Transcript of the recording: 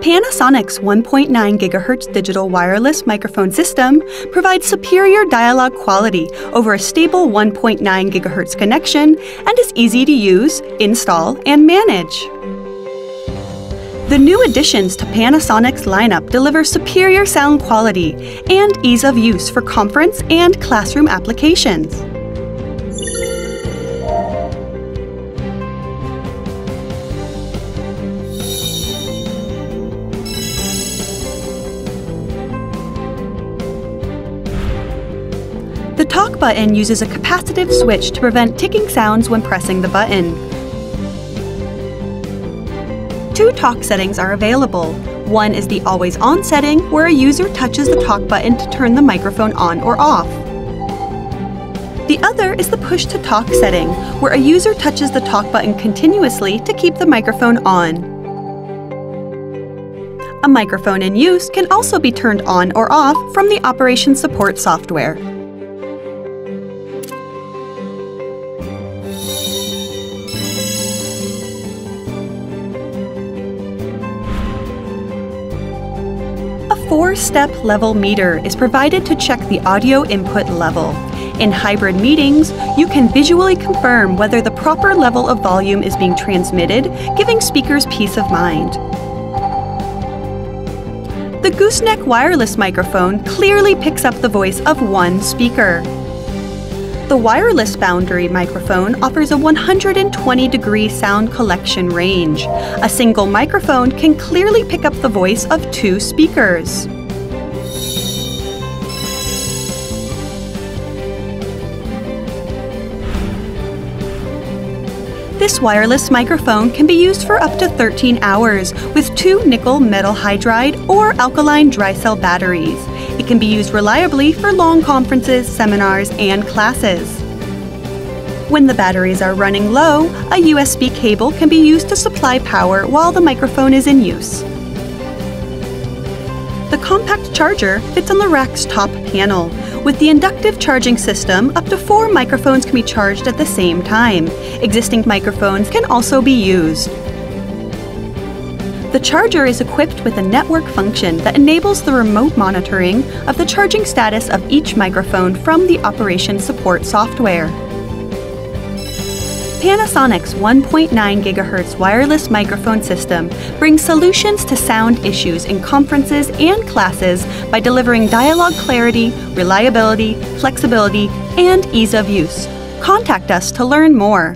Panasonic's 1.9 GHz digital wireless microphone system provides superior dialogue quality over a stable 1.9 GHz connection and is easy to use, install, and manage. The new additions to Panasonic's lineup deliver superior sound quality and ease of use for conference and classroom applications. Talk button uses a capacitive switch to prevent ticking sounds when pressing the button. Two talk settings are available. One is the always on setting, where a user touches the talk button to turn the microphone on or off. The other is the push to talk setting, where a user touches the talk button continuously to keep the microphone on. A microphone in use can also be turned on or off from the operation support software. Four-step level meter is provided to check the audio input level. In hybrid meetings, you can visually confirm whether the proper level of volume is being transmitted, giving speakers peace of mind. The gooseneck wireless microphone clearly picks up the voice of one speaker. The wireless boundary microphone offers a 120 degree sound collection range. A single microphone can clearly pick up the voice of two speakers. This wireless microphone can be used for up to 13 hours with two nickel metal hydride or alkaline dry cell batteries. It can be used reliably for long conferences, seminars, and classes. When the batteries are running low, a USB cable can be used to supply power while the microphone is in use. The compact charger fits on the rack's top panel. With the inductive charging system, up to four microphones can be charged at the same time. Existing microphones can also be used. The charger is equipped with a network function that enables the remote monitoring of the charging status of each microphone from the operation support software. Panasonic's 1.9 GHz wireless microphone system brings solutions to sound issues in conferences and classes by delivering dialogue clarity, reliability, flexibility, and ease of use. Contact us to learn more.